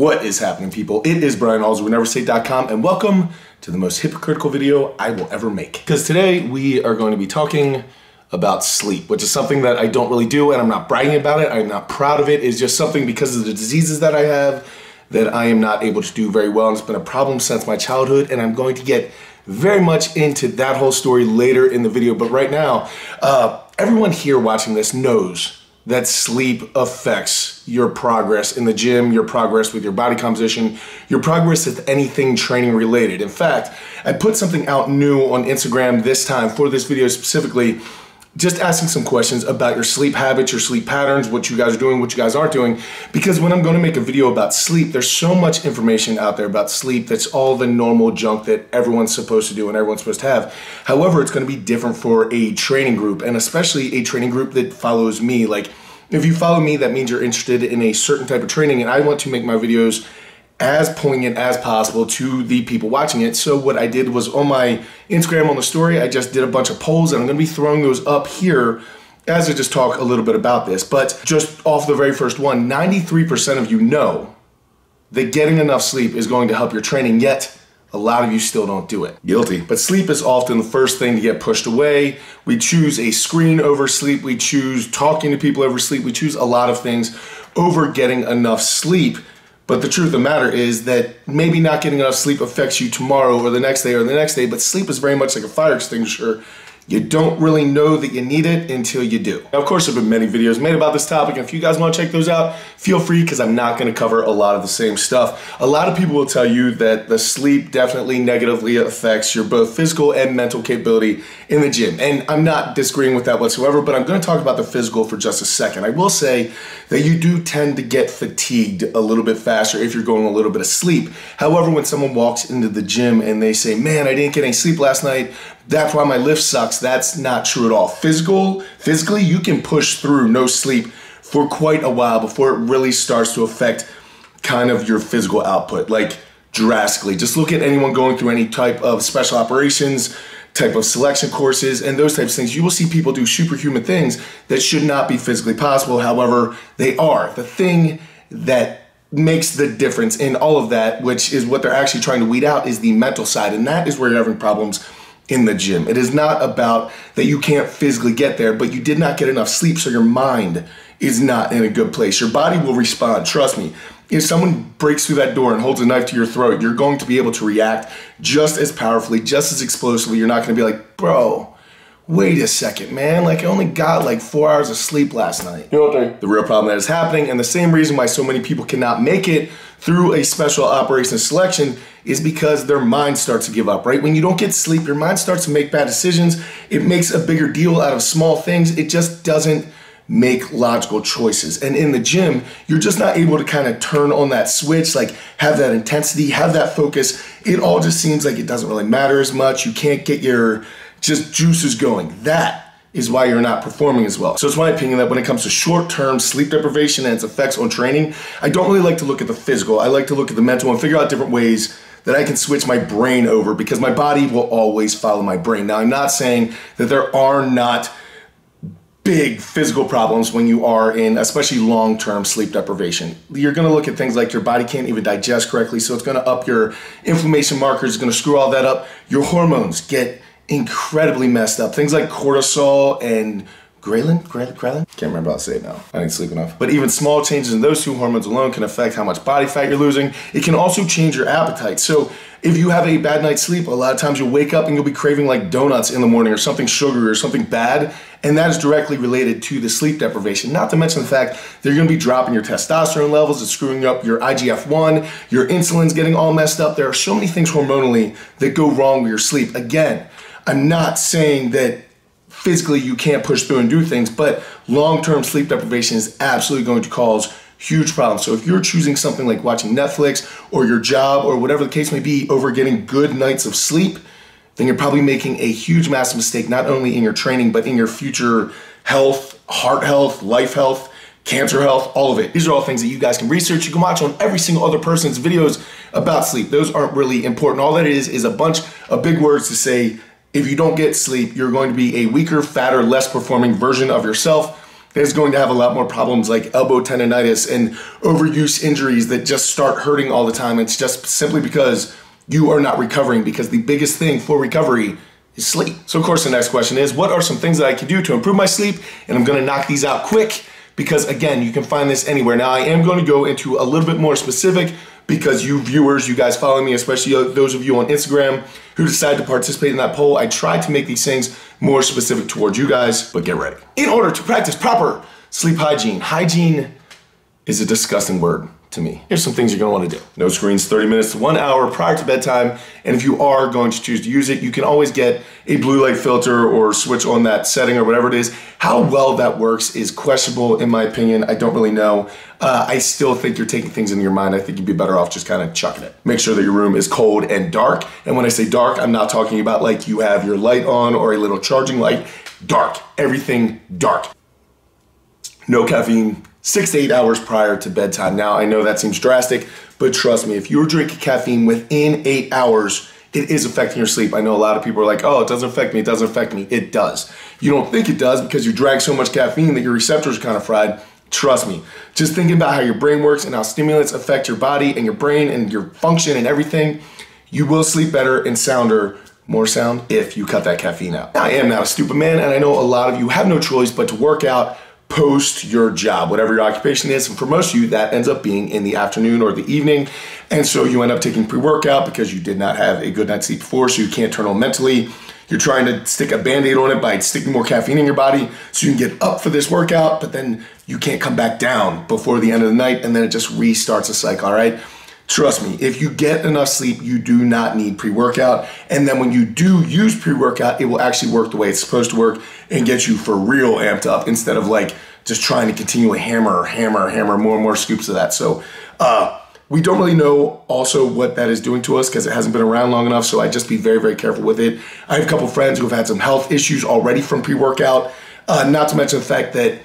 What is happening, people? It is Brian Alls with NEVERsate.com, and welcome to the most hypocritical video I will ever make. Because today we are going to be talking about sleep, which is something that I don't really do, and I'm not bragging about it. I'm not proud of it. It's just something because of the diseases that I have that I am not able to do very well, and it's been a problem since my childhood, and I'm going to get very much into that whole story later in the video. But right now, uh, everyone here watching this knows that sleep affects your progress in the gym, your progress with your body composition, your progress with anything training related. In fact, I put something out new on Instagram this time for this video specifically just asking some questions about your sleep habits, your sleep patterns, what you guys are doing, what you guys aren't doing. Because when I'm going to make a video about sleep, there's so much information out there about sleep that's all the normal junk that everyone's supposed to do and everyone's supposed to have. However, it's going to be different for a training group and especially a training group that follows me. Like, if you follow me, that means you're interested in a certain type of training, and I want to make my videos as poignant as possible to the people watching it. So what I did was on my Instagram on the story, I just did a bunch of polls and I'm gonna be throwing those up here as I just talk a little bit about this. But just off the very first one, 93% of you know that getting enough sleep is going to help your training, yet a lot of you still don't do it. Guilty. But sleep is often the first thing to get pushed away. We choose a screen over sleep. We choose talking to people over sleep. We choose a lot of things over getting enough sleep but the truth of the matter is that maybe not getting enough sleep affects you tomorrow or the next day or the next day, but sleep is very much like a fire extinguisher. You don't really know that you need it until you do. Now, of course, there have been many videos made about this topic. And if you guys want to check those out, feel free because I'm not going to cover a lot of the same stuff. A lot of people will tell you that the sleep definitely negatively affects your both physical and mental capability in the gym. And I'm not disagreeing with that whatsoever, but I'm going to talk about the physical for just a second. I will say that you do tend to get fatigued a little bit faster if you're going a little bit of sleep. However, when someone walks into the gym and they say, man, I didn't get any sleep last night, that's why my lift sucks. That's not true at all. Physical, physically, you can push through no sleep for quite a while before it really starts to affect kind of your physical output, like drastically. Just look at anyone going through any type of special operations, type of selection courses, and those types of things. You will see people do superhuman things that should not be physically possible. However, they are. The thing that makes the difference in all of that, which is what they're actually trying to weed out, is the mental side. And that is where you're having problems in the gym. It is not about that you can't physically get there, but you did not get enough sleep, so your mind is not in a good place. Your body will respond. Trust me. If someone breaks through that door and holds a knife to your throat, you're going to be able to react just as powerfully, just as explosively. You're not going to be like, bro, wait a second, man. Like, I only got like four hours of sleep last night. You know what the real problem that is happening, and the same reason why so many people cannot make it through a special operations selection is because their mind starts to give up, right? When you don't get sleep, your mind starts to make bad decisions. It makes a bigger deal out of small things. It just doesn't make logical choices. And in the gym, you're just not able to kind of turn on that switch, like have that intensity, have that focus. It all just seems like it doesn't really matter as much. You can't get your just juices going. That is why you're not performing as well. So it's my opinion that when it comes to short-term sleep deprivation and its effects on training, I don't really like to look at the physical. I like to look at the mental and figure out different ways that I can switch my brain over because my body will always follow my brain. Now, I'm not saying that there are not big physical problems when you are in especially long-term sleep deprivation. You're going to look at things like your body can't even digest correctly, so it's going to up your inflammation markers, it's going to screw all that up. Your hormones get incredibly messed up. Things like cortisol and Ghrelin? Ghrelin? Ghrelin? Can't remember how to say it now. I didn't sleep enough. But even small changes in those two hormones alone can affect how much body fat you're losing. It can also change your appetite. So if you have a bad night's sleep, a lot of times you'll wake up and you'll be craving like donuts in the morning or something sugary or something bad. And that is directly related to the sleep deprivation. Not to mention the fact that you're gonna be dropping your testosterone levels, it's screwing up your IGF-1, your insulin's getting all messed up. There are so many things hormonally that go wrong with your sleep. Again, I'm not saying that physically you can't push through and do things, but long-term sleep deprivation is absolutely going to cause huge problems. So if you're choosing something like watching Netflix or your job or whatever the case may be over getting good nights of sleep, then you're probably making a huge massive mistake, not only in your training, but in your future health, heart health, life health, cancer health, all of it. These are all things that you guys can research. You can watch on every single other person's videos about sleep. Those aren't really important. All that is is a bunch of big words to say if you don't get sleep, you're going to be a weaker, fatter, less performing version of yourself. there's going to have a lot more problems like elbow tendonitis and overuse injuries that just start hurting all the time. It's just simply because you are not recovering because the biggest thing for recovery is sleep. So of course the next question is, what are some things that I can do to improve my sleep? And I'm gonna knock these out quick because again, you can find this anywhere. Now I am gonna go into a little bit more specific because you viewers, you guys follow me, especially those of you on Instagram who decide to participate in that poll, I tried to make these things more specific towards you guys, but get ready. In order to practice proper sleep hygiene, hygiene is a disgusting word to me. Here's some things you're gonna wanna do. No screens 30 minutes to one hour prior to bedtime. And if you are going to choose to use it, you can always get a blue light filter or switch on that setting or whatever it is. How well that works is questionable in my opinion. I don't really know. Uh, I still think you're taking things into your mind. I think you'd be better off just kind of chucking it. Make sure that your room is cold and dark. And when I say dark, I'm not talking about like you have your light on or a little charging light. Dark, everything dark. No caffeine, six to eight hours prior to bedtime. Now, I know that seems drastic, but trust me, if you're drinking caffeine within eight hours, it is affecting your sleep. I know a lot of people are like, oh, it doesn't affect me, it doesn't affect me. It does. You don't think it does because you drank so much caffeine that your receptors are kind of fried. Trust me, just thinking about how your brain works and how stimulants affect your body and your brain and your function and everything, you will sleep better and sounder more sound if you cut that caffeine out. I am not a stupid man, and I know a lot of you have no choice but to work out post your job, whatever your occupation is. And for most of you, that ends up being in the afternoon or the evening. And so you end up taking pre workout because you did not have a good night's sleep before, so you can't turn on mentally. You're trying to stick a band aid on it by sticking more caffeine in your body so you can get up for this workout, but then you can't come back down before the end of the night and then it just restarts a cycle, all right? Trust me, if you get enough sleep, you do not need pre workout. And then when you do use pre workout, it will actually work the way it's supposed to work and get you for real amped up instead of like just trying to continually hammer, hammer, hammer more and more scoops of that. So, uh, we don't really know also what that is doing to us because it hasn't been around long enough. So I just be very, very careful with it. I have a couple friends who have had some health issues already from pre workout. Uh, not to mention the fact that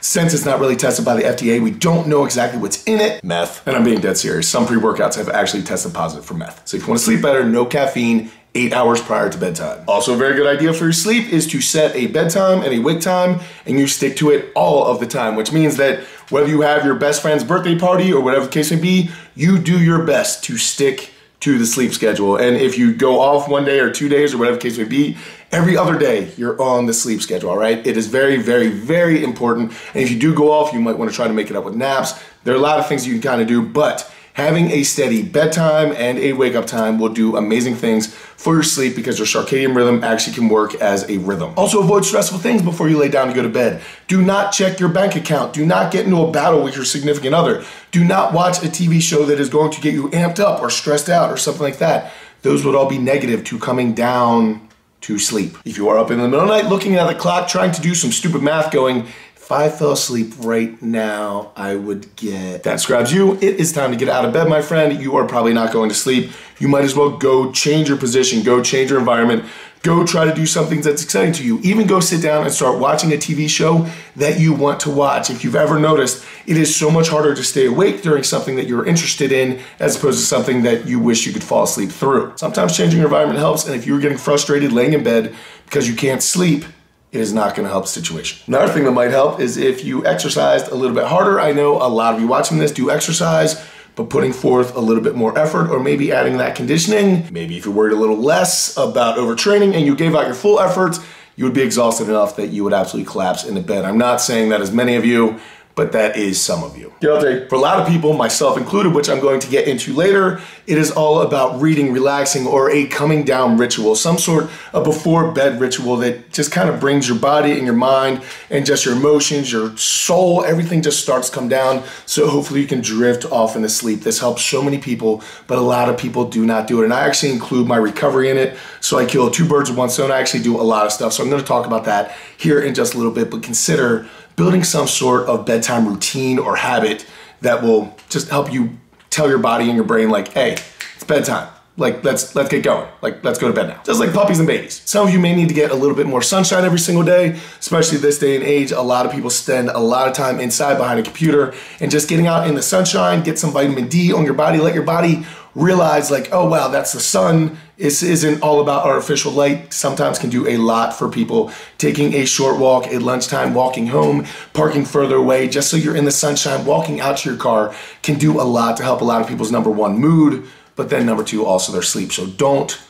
since it's not really tested by the FDA, we don't know exactly what's in it. Meth. And I'm being dead serious. Some pre workouts have actually tested positive for meth. So if you want to sleep better, no caffeine, eight hours prior to bedtime. Also, a very good idea for your sleep is to set a bedtime and a wake time and you stick to it all of the time, which means that whether you have your best friend's birthday party or whatever the case may be, you do your best to stick to the sleep schedule. And if you go off one day or two days or whatever the case may be, every other day you're on the sleep schedule, all right? It is very, very, very important. And if you do go off, you might want to try to make it up with naps. There are a lot of things you can kind of do, but having a steady bedtime and a wake up time will do amazing things for your sleep because your circadian rhythm actually can work as a rhythm. Also avoid stressful things before you lay down to go to bed. Do not check your bank account. Do not get into a battle with your significant other. Do not watch a TV show that is going to get you amped up or stressed out or something like that. Those would all be negative to coming down to sleep. If you are up in the middle of the night looking at the clock, trying to do some stupid math going, if I fell asleep right now, I would get. That describes you. It is time to get out of bed, my friend. You are probably not going to sleep. You might as well go change your position, go change your environment, go try to do something that's exciting to you. Even go sit down and start watching a TV show that you want to watch. If you've ever noticed, it is so much harder to stay awake during something that you're interested in as opposed to something that you wish you could fall asleep through. Sometimes changing your environment helps, and if you're getting frustrated laying in bed because you can't sleep, it is not to help the situation. Another thing that might help is if you exercised a little bit harder. I know a lot of you watching this do exercise, but putting forth a little bit more effort or maybe adding that conditioning. Maybe if you're worried a little less about overtraining and you gave out your full efforts, you would be exhausted enough that you would absolutely collapse in into bed. I'm not saying that as many of you but that is some of you. Guilty. For a lot of people, myself included, which I'm going to get into later, it is all about reading, relaxing, or a coming down ritual, some sort of before bed ritual that just kind of brings your body and your mind and just your emotions, your soul, everything just starts to come down. So hopefully you can drift off into sleep. This helps so many people, but a lot of people do not do it. And I actually include my recovery in it. So I kill two birds with one stone. I actually do a lot of stuff. So I'm going to talk about that here in just a little bit, but consider building some sort of bedtime routine or habit that will just help you tell your body and your brain like, hey, it's bedtime. Like let's let's get going. Like let's go to bed now. Just like puppies and babies. Some of you may need to get a little bit more sunshine every single day, especially this day and age. A lot of people spend a lot of time inside behind a computer and just getting out in the sunshine, get some vitamin D on your body, let your body realize like, oh wow, that's the sun. This isn't all about artificial light. Sometimes can do a lot for people. Taking a short walk at lunchtime, walking home, parking further away, just so you're in the sunshine, walking out to your car can do a lot to help a lot of people's number one mood, but then number two, also their sleep. So don't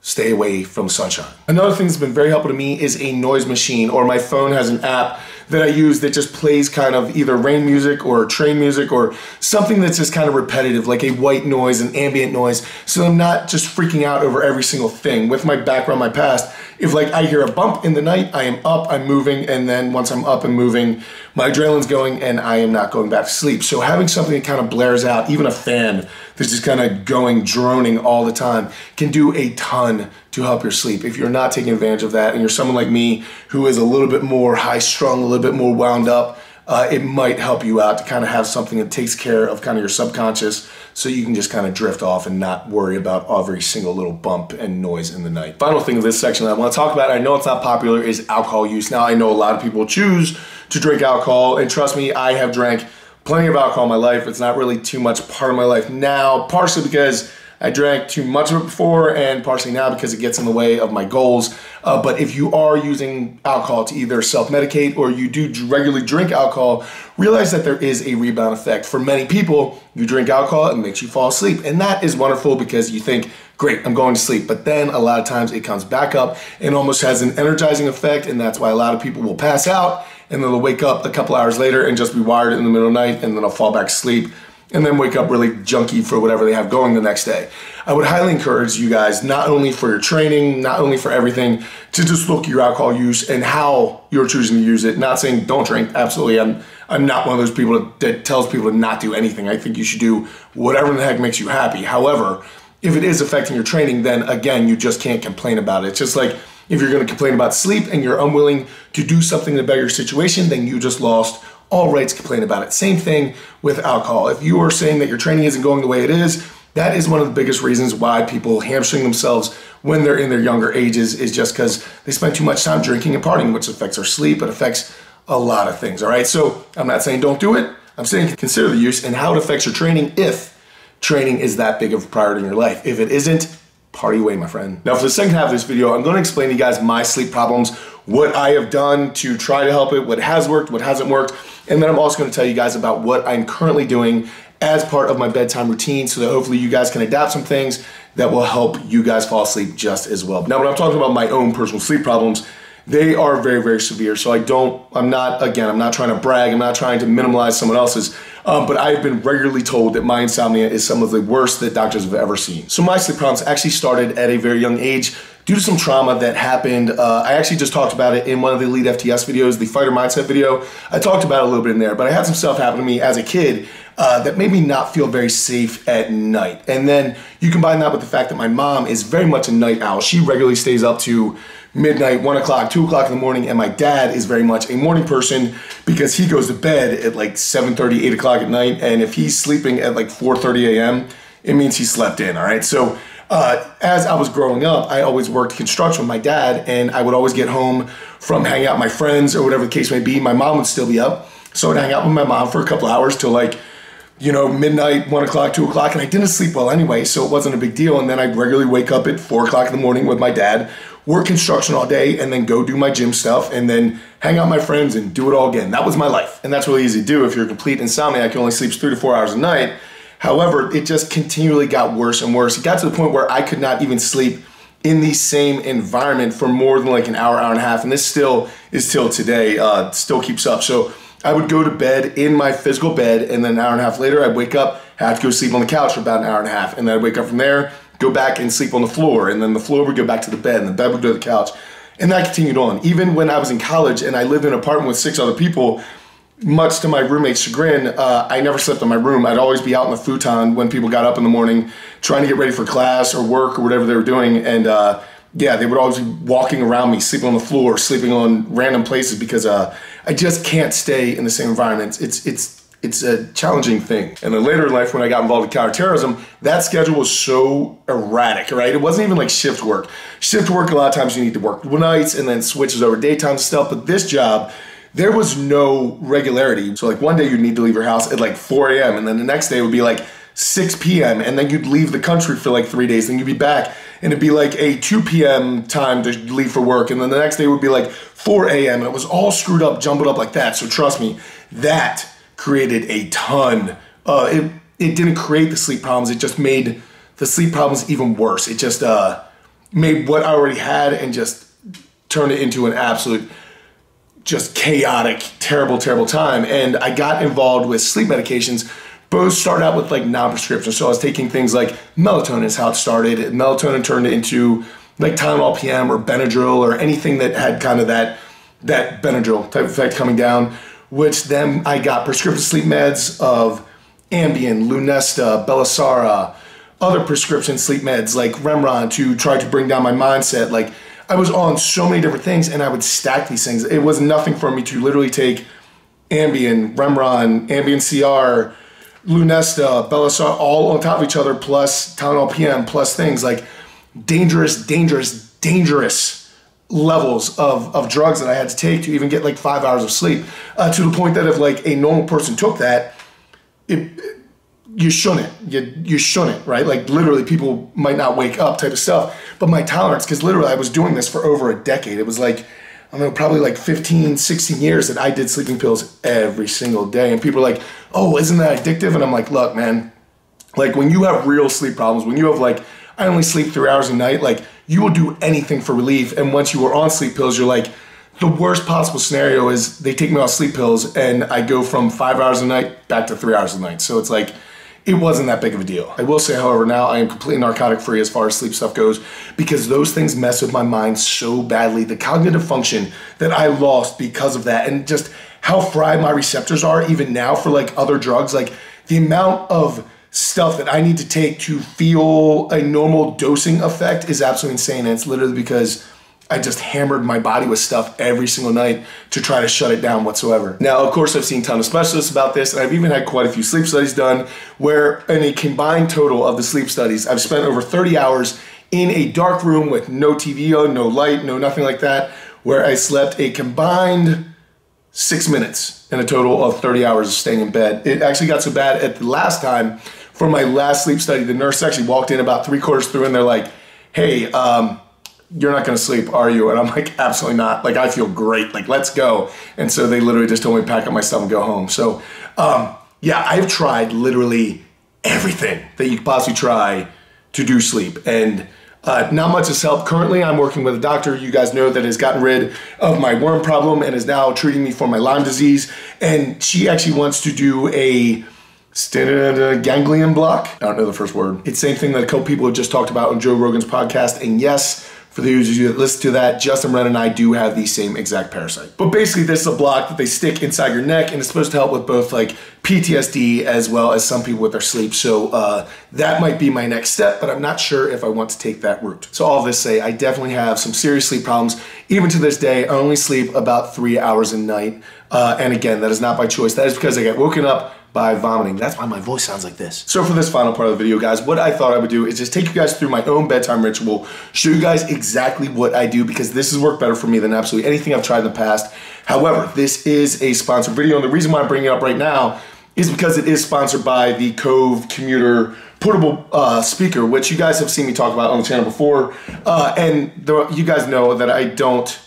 stay away from sunshine. Another thing that's been very helpful to me is a noise machine, or my phone has an app that I use that just plays kind of either rain music or train music or something that's just kind of repetitive, like a white noise and ambient noise. So I'm not just freaking out over every single thing. With my background, my past, if like I hear a bump in the night, I am up, I'm moving, and then once I'm up and moving, my adrenaline's going and I am not going back to sleep. So having something that kind of blares out, even a fan that's just kind of going, droning all the time, can do a ton to help your sleep. If you're not taking advantage of that and you're someone like me who is a little bit more high strung, a little bit more wound up, uh, it might help you out to kind of have something that takes care of kind of your subconscious so you can just kind of drift off and not worry about every single little bump and noise in the night. Final thing of this section that I want to talk about, I know it's not popular, is alcohol use. Now, I know a lot of people choose to drink alcohol, and trust me, I have drank plenty of alcohol in my life. It's not really too much part of my life now, partially because I drank too much of it before, and partially now because it gets in the way of my goals. Uh, but if you are using alcohol to either self medicate or you do regularly drink alcohol, realize that there is a rebound effect. For many people, you drink alcohol, it makes you fall asleep. And that is wonderful because you think, great, I'm going to sleep. But then a lot of times it comes back up and almost has an energizing effect. And that's why a lot of people will pass out and then they'll wake up a couple hours later and just be wired in the middle of the night and then they'll fall back asleep and then wake up really junky for whatever they have going the next day. I would highly encourage you guys, not only for your training, not only for everything, to just look at your alcohol use and how you're choosing to use it. Not saying don't drink, absolutely. I'm I'm not one of those people that tells people to not do anything. I think you should do whatever the heck makes you happy. However, if it is affecting your training, then again, you just can't complain about it. It's just like if you're going to complain about sleep and you're unwilling to do something to better your situation, then you just lost all rights to complain about it. Same thing with alcohol. If you are saying that your training isn't going the way it is, that is one of the biggest reasons why people hamstring themselves when they're in their younger ages is just because they spend too much time drinking and partying, which affects their sleep. It affects a lot of things. All right. So I'm not saying don't do it. I'm saying consider the use and how it affects your training if training is that big of a priority in your life. If it isn't, party away, my friend. Now, for the second half of this video, I'm going to explain to you guys my sleep problems, what I have done to try to help it, what has worked, what hasn't worked, and then I'm also going to tell you guys about what I'm currently doing as part of my bedtime routine so that hopefully you guys can adapt some things that will help you guys fall asleep just as well. Now, when I'm talking about my own personal sleep problems, they are very, very severe. So I don't, I'm not, again, I'm not trying to brag, I'm not trying to minimize someone else's, um, but I've been regularly told that my insomnia is some of the worst that doctors have ever seen. So my sleep problems actually started at a very young age due to some trauma that happened. Uh, I actually just talked about it in one of the Elite FTS videos, the Fighter Mindset video. I talked about it a little bit in there, but I had some stuff happen to me as a kid uh, that made me not feel very safe at night. And then you combine that with the fact that my mom is very much a night owl. She regularly stays up to midnight, one o'clock, two o'clock in the morning, and my dad is very much a morning person because he goes to bed at like 7:30, 8 o'clock at night, and if he's sleeping at like 4:30 a.m., it means he slept in. All right, so. Uh, as I was growing up, I always worked construction with my dad, and I would always get home from hanging out with my friends or whatever the case may be. My mom would still be up, so I'd hang out with my mom for a couple hours till like you know, midnight, one o'clock, two o'clock, and I didn't sleep well anyway, so it wasn't a big deal. And then I'd regularly wake up at four o'clock in the morning with my dad, work construction all day and then go do my gym stuff and then hang out with my friends and do it all again. That was my life. And that's really easy to do if you're a complete insomniac who only sleeps three to four hours a night. However, it just continually got worse and worse. It got to the point where I could not even sleep in the same environment for more than like an hour, hour and a half. And this still is till today, uh, still keeps up. So I would go to bed in my physical bed and then an hour and a half later I'd wake up, have to go sleep on the couch for about an hour and a half. And then I'd wake up from there, go back and sleep on the floor, and then the floor would go back to the bed, and the bed would go to the couch. And that continued on. Even when I was in college and I lived in an apartment with six other people, much to my roommate's chagrin, uh, I never slept in my room. I'd always be out in the futon when people got up in the morning trying to get ready for class or work or whatever they were doing. And uh, yeah, they would always be walking around me, sleeping on the floor, sleeping on random places because uh, I just can't stay in the same environment. It's it's it's a challenging thing. And then later in life, when I got involved in counterterrorism, that schedule was so erratic, right? It wasn't even like shift work. Shift work, a lot of times you need to work nights and then switches over daytime stuff. But this job, there was no regularity. So like one day you'd need to leave your house at like 4 a.m. and then the next day would be like 6 p.m. and then you'd leave the country for like three days, then you'd be back and it'd be like a 2 p.m. time to leave for work, and then the next day would be like 4 a.m. and it was all screwed up, jumbled up like that. So trust me, that created a ton. Uh, it it didn't create the sleep problems. It just made the sleep problems even worse. It just uh, made what I already had and just turned it into an absolute just chaotic, terrible, terrible time. And I got involved with sleep medications both started out with like non-prescription. So I was taking things like melatonin is how it started. Melatonin turned into like Tylenol PM or Benadryl or anything that had kind of that that Benadryl type effect coming down. Which then I got prescription sleep meds of Ambien, Lunesta, Belsomra, other prescription sleep meds like Remeron to try to bring down my mindset. Like I was on so many different things and I would stack these things. It was nothing for me to literally take Ambien, Remeron, Ambien CR, Lunesta, Belsomra, all on top of each other, plus Tylenol PM, plus things like dangerous, dangerous, dangerous levels of, of drugs that I had to take to even get like five hours of sleep. Uh, to the point that if like a normal person took that, it, you shouldn't. You, you shouldn't, right? Like literally, people might not wake up type of stuff. But my tolerance, because literally I was doing this for over a decade. It was like I don't know, probably like 15, 16 years that I did sleeping pills every single day. And people are like, oh, isn't that addictive? And I'm like, look, man, like when you have real sleep problems, when you have like, I only sleep three hours a night, like you will do anything for relief. And once you are on sleep pills, you're like, the worst possible scenario is they take me off sleep pills and I go from five hours a night back to three hours a night. So it's like, it wasn't that big of a deal. I will say, however, now I am completely narcotic free as far as sleep stuff goes because those things mess with my mind so badly. The cognitive function that I lost because of that and just how fried my receptors are even now for like other drugs, like the amount of stuff that I need to take to feel a normal dosing effect is absolutely insane. And it's literally because I just hammered my body with stuff every single night to try to shut it down whatsoever. Now, of course, I've seen a ton of specialists about this, and I've even had quite a few sleep studies done where, in a combined total of the sleep studies, I've spent over 30 hours in a dark room with no TV on, no light, no nothing like that, where I slept a combined six minutes in a total of 30 hours of staying in bed. It actually got so bad at the last time for my last sleep study, the nurse actually walked in about three quarters through and they're like, hey, um, you're not going to sleep, are you? And I'm like, absolutely not. Like, I feel great. Like, let's go. And so they literally just told me pack up my stuff and go home. So, um, yeah, I've tried literally everything that you could possibly try to do sleep. And uh, not much has helped. Currently, I'm working with a doctor you guys know that has gotten rid of my worm problem and is now treating me for my Lyme disease. And she actually wants to do a ganglion block. I don't know the first word. It's the same thing that a couple people have just talked about on Joe Rogan's podcast. And yes, for those of you that listen to that, Justin Wren and I do have the same exact parasite. But basically, this is a block that they stick inside your neck, and it's supposed to help with both like PTSD as well as some people with their sleep. So uh, that might be my next step, but I'm not sure if I want to take that route. So all this say, I definitely have some serious sleep problems. Even to this day, I only sleep about three hours a night. Uh, and again, that is not by choice. That is because I get woken up by vomiting. That's why my voice sounds like this. So for this final part of the video, guys, what I thought I would do is just take you guys through my own bedtime ritual, show you guys exactly what I do because this has worked better for me than absolutely anything I've tried in the past. However, this is a sponsored video, and the reason why I'm bringing it up right now is because it is sponsored by the KOVE Commuter portable uh, speaker, which you guys have seen me talk about on the channel before. Uh, and you guys know that I don't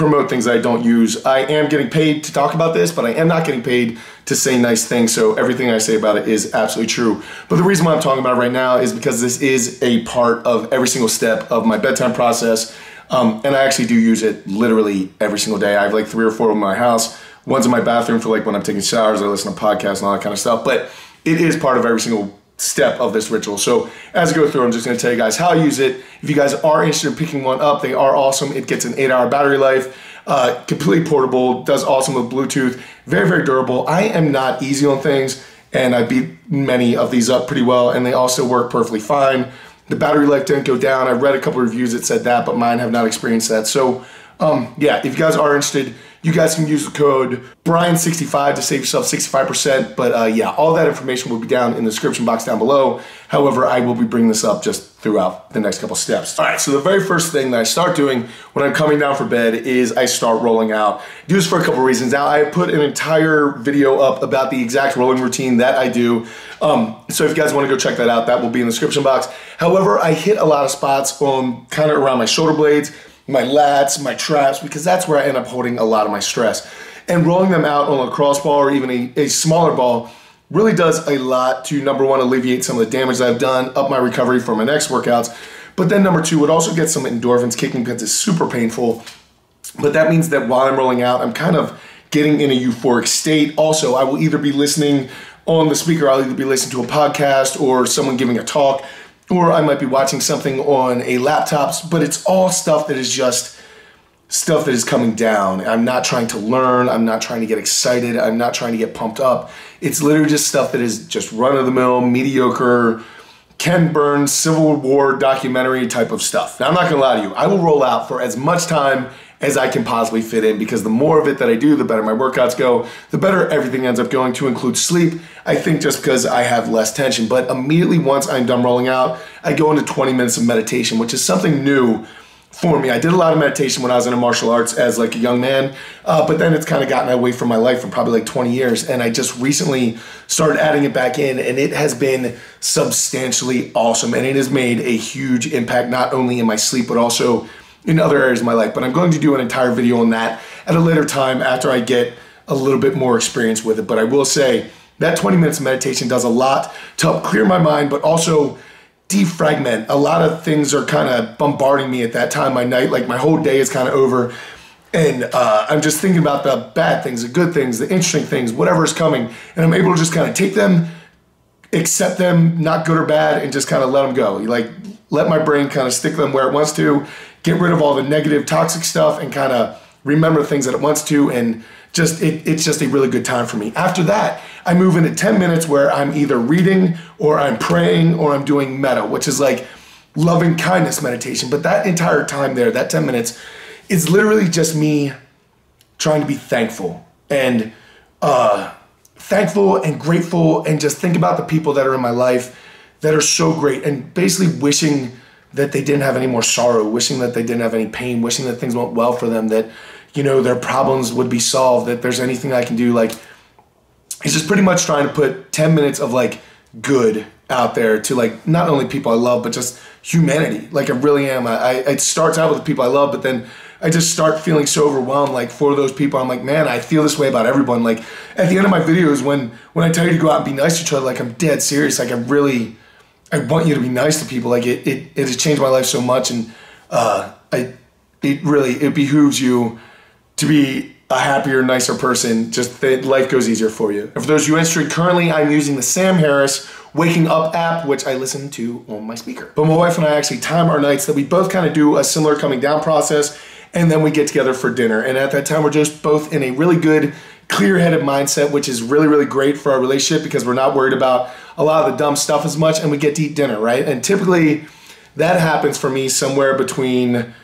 promote things I don't use. I am getting paid to talk about this, but I am not getting paid to say nice things, so everything I say about it is absolutely true. But the reason why I'm talking about it right now is because this is a part of every single step of my bedtime process, um, and I actually do use it literally every single day. I have like three or four in my house. One's in my bathroom for like when I'm taking showers, I listen to podcasts and all that kind of stuff, but it is part of every single step of this ritual. So as I go through, I'm just gonna tell you guys how I use it. If you guys are interested in picking one up, they are awesome. It gets an eight hour battery life, uh, completely portable, does awesome with Bluetooth, very, very durable. I am not easy on things and I beat many of these up pretty well and they also work perfectly fine. The battery life didn't go down. I read a couple reviews that said that, but mine have not experienced that. So um, yeah, if you guys are interested, You guys can use the code Brian65 to save yourself 65%. But uh, yeah, all that information will be down in the description box down below. However, I will be bringing this up just throughout the next couple steps. All right, so the very first thing that I start doing when I'm coming down for bed is I start rolling out. do this for a couple reasons. Now, I put an entire video up about the exact rolling routine that I do. Um, so if you guys want to go check that out, that will be in the description box. However, I hit a lot of spots on kind of around my shoulder blades, my lats, my traps, because that's where I end up holding a lot of my stress. And rolling them out on a crossbar or even a, a smaller ball really does a lot to number one, alleviate some of the damage that I've done, up my recovery for my next workouts. But then number two, it also gets some endorphins kicking because it's super painful. But that means that while I'm rolling out, I'm kind of getting in a euphoric state. Also, I will either be listening on the speaker, I'll either be listening to a podcast or someone giving a talk or I might be watching something on a laptop, but it's all stuff that is just stuff that is coming down. I'm not trying to learn, I'm not trying to get excited, I'm not trying to get pumped up. It's literally just stuff that is just run of the mill, mediocre, Ken Burns Civil War documentary type of stuff. Now, I'm not gonna lie to you, I will roll out for as much time as I can possibly fit in because the more of it that I do, the better my workouts go, the better everything ends up going to include sleep. I think just because I have less tension. But immediately once I'm done rolling out, I go into 20 minutes of meditation, which is something new for me. I did a lot of meditation when I was in martial arts as like a young man, uh, but then it's kind of gotten away from my life for probably like 20 years. And I just recently started adding it back in, and it has been substantially awesome. And it has made a huge impact, not only in my sleep, but also in other areas of my life. But I'm going to do an entire video on that at a later time after I get a little bit more experience with it. But I will say that 20 minutes of meditation does a lot to help clear my mind, but also defragment. A lot of things are kind of bombarding me at that time. My night, like my whole day is kind of over. And uh, I'm just thinking about the bad things, the good things, the interesting things, whatever is coming. And I'm able to just kind of take them, accept them, not good or bad, and just kind of let them go. Like, let my brain kind of stick them where it wants to get rid of all the negative, toxic stuff, and kind of remember things that it wants to. And just it, it's just a really good time for me. After that, I move into 10 minutes where I'm either reading or I'm praying or I'm doing metta which is like loving kindness meditation. But that entire time there, that 10 minutes, is literally just me trying to be thankful and uh, thankful and grateful and just think about the people that are in my life that are so great and basically wishing that they didn't have any more sorrow, wishing that they didn't have any pain, wishing that things went well for them, that, you know, their problems would be solved, that there's anything I can do. Like, he's just pretty much trying to put 10 minutes of like good out there to like not only people I love, but just humanity. Like, I really am. I, I it starts out with the people I love, but then I just start feeling so overwhelmed. Like for those people, I'm like, man, I feel this way about everyone. Like at the end of my videos, when when I tell you to go out and be nice to each other, like I'm dead serious. Like I really, I want you to be nice to people. Like it, it, it has changed my life so much, and uh, I, it really it behooves you to be a happier, nicer person. Just that life goes easier for you. And for those of you interested, currently I'm using the Sam Harris Waking Up app, which I listen to on my speaker. But my wife and I actually time our nights that we both kind of do a similar coming down process, and then we get together for dinner. And at that time, we're just both in a really good clear-headed mindset, which is really, really great for our relationship because we're not worried about a lot of the dumb stuff as much, and we get to eat dinner, right? And typically, that happens for me somewhere between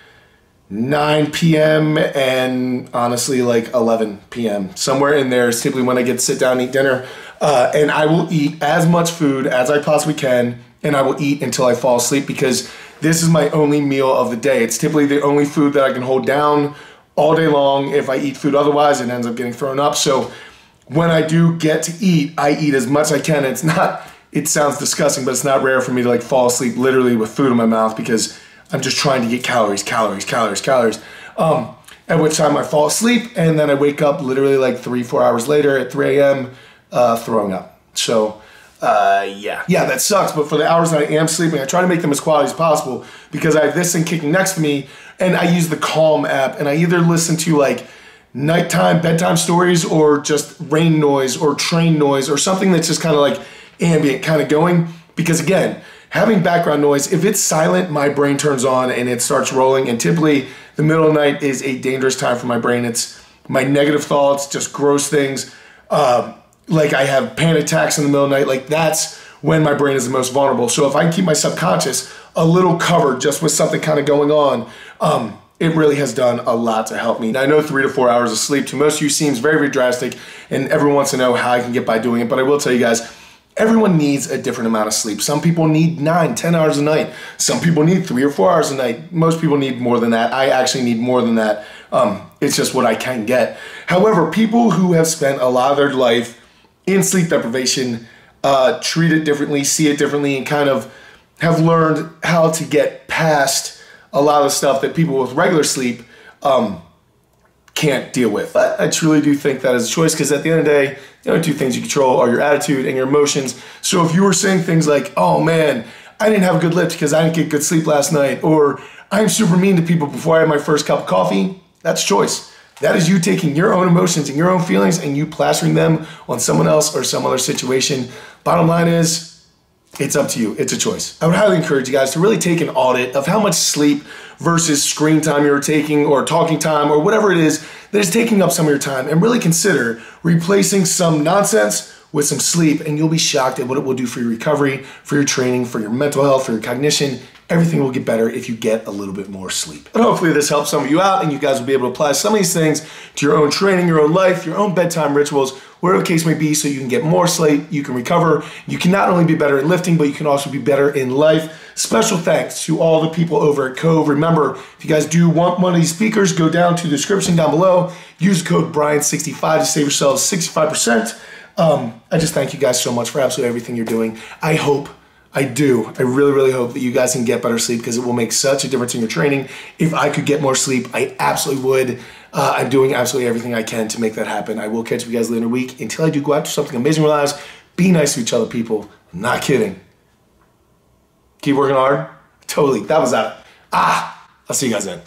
9 p.m. and honestly like 11 p.m. Somewhere in there is typically when I get to sit down and eat dinner. Uh, and I will eat as much food as I possibly can, and I will eat until I fall asleep because this is my only meal of the day. It's typically the only food that I can hold down all day long. If I eat food otherwise, it ends up getting thrown up. So when I do get to eat, I eat as much as I can. It's not, it sounds disgusting, but it's not rare for me to like fall asleep literally with food in my mouth because I'm just trying to get calories, calories, calories, calories. Um, at which time I fall asleep and then I wake up literally like three, four hours later at 3 a.m. Uh, throwing up. So, uh, yeah. Yeah, that sucks. But for the hours that I am sleeping, I try to make them as quality as possible because I have this thing kicking next to me and I use the Calm app and I either listen to like nighttime bedtime stories or just rain noise or train noise or something that's just kind of like ambient kind of going? Because again having background noise if it's silent my brain turns on and it starts rolling and typically the middle of the night is a dangerous time for my brain. It's my negative thoughts just gross things. Um, like i have panic attacks in the middle of the night like that's when my brain is the most vulnerable. So if i can keep my subconscious a little covered just with something kind of going on um, it really has done a lot to help me. Now, I know three to four hours of sleep to most of you seems very, very drastic, and everyone wants to know how I can get by doing it. But I will tell you guys, everyone needs a different amount of sleep. Some people need nine, ten hours a night. Some people need three or four hours a night. Most people need more than that. I actually need more than that. Um, it's just what I can get. However, people who have spent a lot of their life in sleep deprivation uh, treat it differently, see it differently, and kind of have learned how to get past a lot of stuff that people with regular sleep um, can't deal with. But I truly do think that is a choice because at the end of the day, the only two things you control are your attitude and your emotions. So if you were saying things like, oh man, I didn't have a good lift because I didn't get good sleep last night, or I'm super mean to people before I had my first cup of coffee, that's choice. That is you taking your own emotions and your own feelings and you plastering them on someone else or some other situation. Bottom line is, it's up to you. It's a choice. I would highly encourage you guys to really take an audit of how much sleep versus screen time you're taking or talking time or whatever it is that is taking up some of your time and really consider replacing some nonsense with some sleep and you'll be shocked at what it will do for your recovery, for your training, for your mental health, for your cognition, everything will get better if you get a little bit more sleep. But hopefully this helps some of you out and you guys will be able to apply some of these things to your own training, your own life, your own bedtime rituals, whatever the case may be, so you can get more sleep, you can recover. You can not only be better at lifting, but you can also be better in life. Special thanks to all the people over at KOVE. Remember, if you guys do want one of these speakers, go down to the description down below. Use code Brian65 to save yourselves 65%. Um, I just thank you guys so much for absolutely everything you're doing. I hope I do. I really, really hope that you guys can get better sleep because it will make such a difference in your training. If I could get more sleep, I absolutely would. Uh, I'm doing absolutely everything I can to make that happen. I will catch you guys later in the week. Until I do go out to something amazing in your lives, be nice to each other, people. I'm not kidding. Keep working hard. Totally. That was out. Ah, I'll see you guys then.